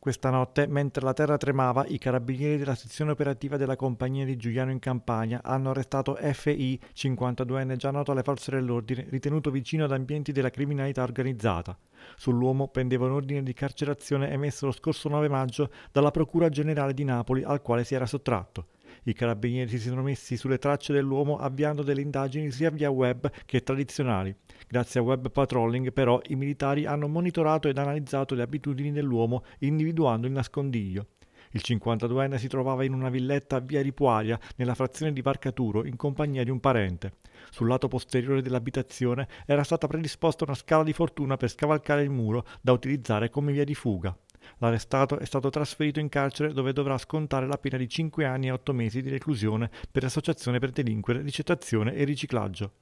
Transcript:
Questa notte, mentre la terra tremava, i carabinieri della sezione operativa della compagnia di Giuliano in Campania hanno arrestato FI, 52enne già noto alle forze dell'ordine, ritenuto vicino ad ambienti della criminalità organizzata. Sull'uomo pendeva un ordine di carcerazione emesso lo scorso 9 maggio dalla Procura Generale di Napoli al quale si era sottratto. I carabinieri si sono messi sulle tracce dell'uomo avviando delle indagini sia via web che tradizionali. Grazie a web patrolling però i militari hanno monitorato ed analizzato le abitudini dell'uomo individuando il nascondiglio. Il 52enne si trovava in una villetta a via Ripuaria, nella frazione di Barcaturo, in compagnia di un parente. Sul lato posteriore dell'abitazione era stata predisposta una scala di fortuna per scavalcare il muro da utilizzare come via di fuga. L'arrestato è stato trasferito in carcere dove dovrà scontare la pena di 5 anni e 8 mesi di reclusione per associazione per delinquere, ricettazione e riciclaggio.